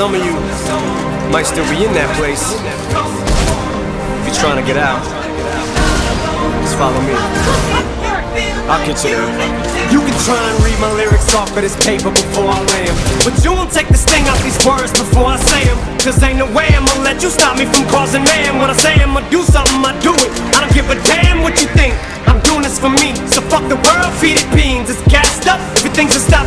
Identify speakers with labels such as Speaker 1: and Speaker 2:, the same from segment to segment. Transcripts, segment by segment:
Speaker 1: some of you might still be in that place. If you're trying to get out, just follow me. I'll get you. You can try and read my lyrics off of this paper before I lay them. But you won't take the sting out these words before I say them. Cause ain't no way I'ma let you stop me from causing man. When I say I'ma do something, I do it. I don't give a damn what you think. I'm doing this for me. So fuck the world, feed it beans. It's gassed up. Everything's just stopping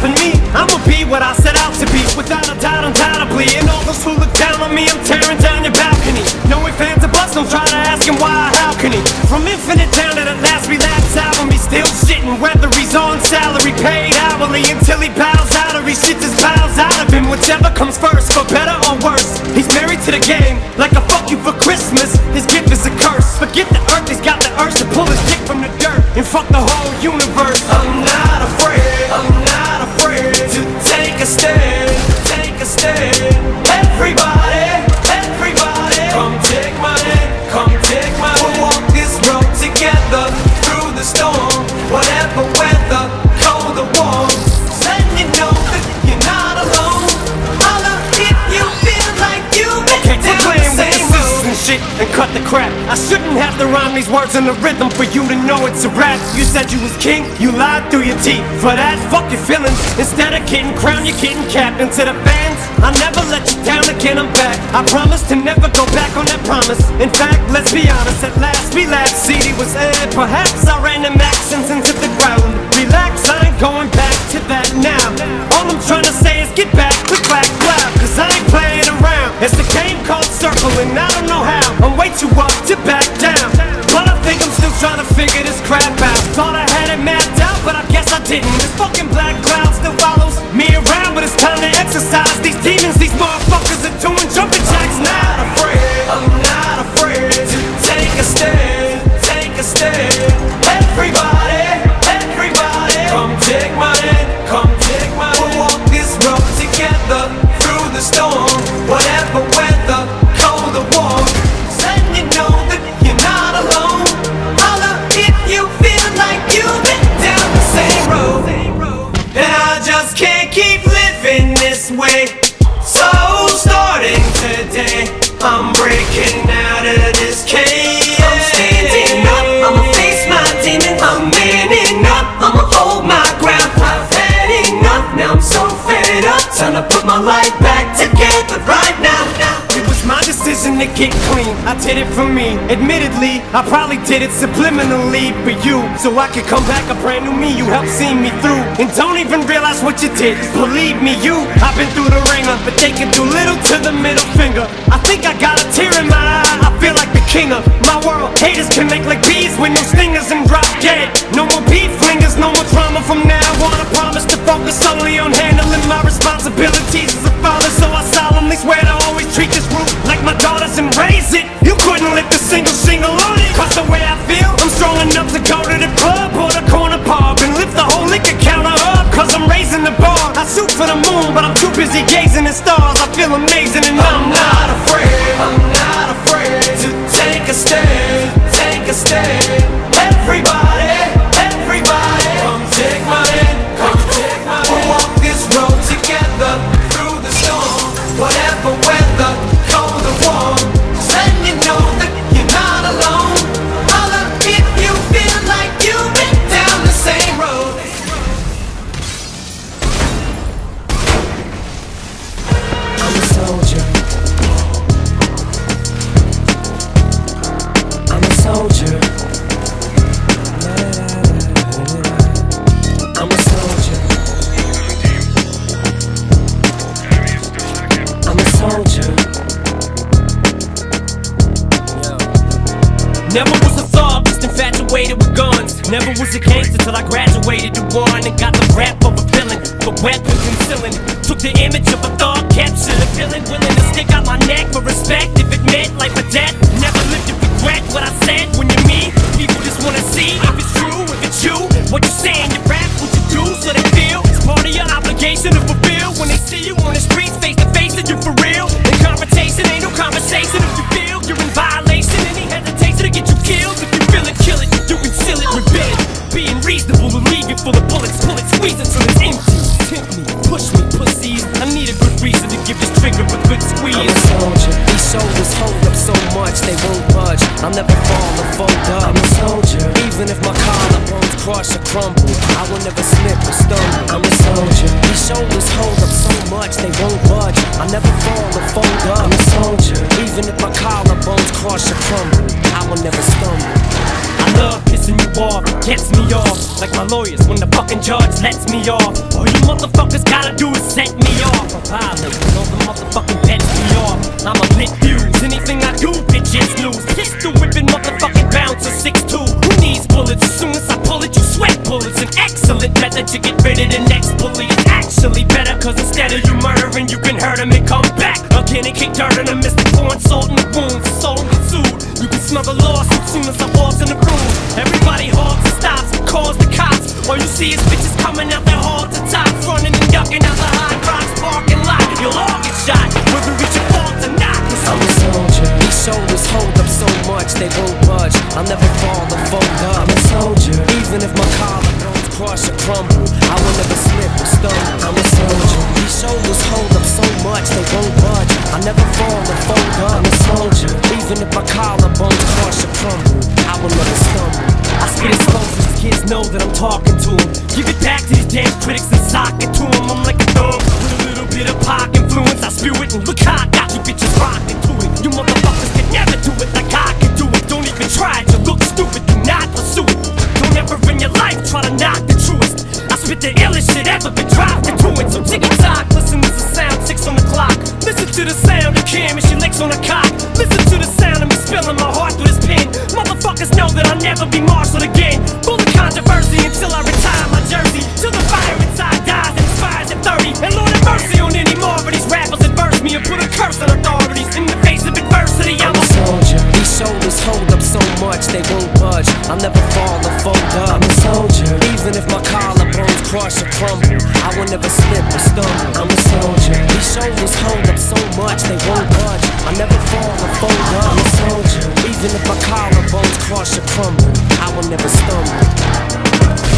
Speaker 1: who look down on me, I'm tearing down your balcony. No ifs, fans, or bust, Don't try to ask him why how can he. From infinite down to the last relapse album, he's still shitting. Whether he's on salary, paid hourly, until he bows out or he shits his bowels out of him. Whichever comes first, for better or worse. He's married to the game, like a fuck you for Christmas. His gift is a curse. Forget the earth, he's got the urge to pull his dick from the dirt and fuck the whole I shouldn't have to rhyme these words in the rhythm for you to know it's a rap. You said you was king, you lied through your teeth. For that, fuck your feelings. Instead of getting crowned, you're getting capped. And to the fans, I never let you down again, I'm back. I promise to never go back on that promise. In fact, let's be honest, at last we laughed. CD was aired, perhaps I ran them accents into the ground. Relax, I ain't going back to that now. All I'm trying to say is get back with black cloud, cause I ain't playing around. It's a game called circling, I way too up to back down. But I think I'm still trying to figure this crap out. Thought I had it mapped out, but I guess I didn't. This fucking black cloud still follows me around, but it's time to exercise these demons. These motherfuckers get clean. I did it for me. Admittedly, I probably did it subliminally for you. So I could come back a brand new me. You helped see me through. And don't even realize what you did. Believe me, you. I've been through the ringer, but they can do little to the middle finger. I think I got a tear in my eye. I feel like the king of my world. Haters can make like bees with no stingers and drop dead. No more beef flingers, no more trauma from now on. I promise to focus solely on handling my responsibilities as a father. So I solemnly swear to like my daughters and raise it. You couldn't lift a single shingle on it. Cause the way I feel, I'm strong enough to go to the club or the corner pub and lift the whole liquor counter up. Cause I'm raising the bar. I shoot for the moon, but I'm too busy gazing at stars. I feel amazing and I'm
Speaker 2: I'm not afraid, I'm not afraid to take a stand, take a stand. Everybody,
Speaker 1: squeeze.
Speaker 3: I'm a soldier. These shoulders hold up so much they won't budge. I'll never fall or fold up. I'm a soldier. Even if my collarbones crush or crumble, I will never slip or stumble. I'm a soldier. These shoulders hold up so much they won't budge. I'll never fall or fold up. I'm a soldier. Even if my collarbones crush or crumble, I will never stumble.
Speaker 1: I love pissing you off, gets me off. Like my lawyers when the fucking judge lets me off. All you motherfuckers gotta do is set me off. I violate, all the motherfucking pets me off. I'm a lit fuse, anything I do, bitches lose. Pistol whipping motherfucking bouncer 6'2. Who needs bullets? As soon as I pull it, you sweat bullets. An excellent method to get rid of the next bully. It's actually better, cause instead of you murdering, you can hurt him and come back. Again and kick dirt in a mystic pouring salt in the wounds. Soul and sued. You can smell the lawsuit soon as I walk in the room. Everybody and stops calls the cops. All you see is bitches coming out their hall to top, running and ducking out the hot rocks parking lot. You'll all get shot, whether it's your fault or not. Cause I'm
Speaker 3: a soldier. These shoulders hold up so much they won't budge. I'll never fall or fold up. I'm a soldier. Even if my collarbones crush or crumble, I will never stumble.